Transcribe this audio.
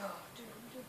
啊，对对。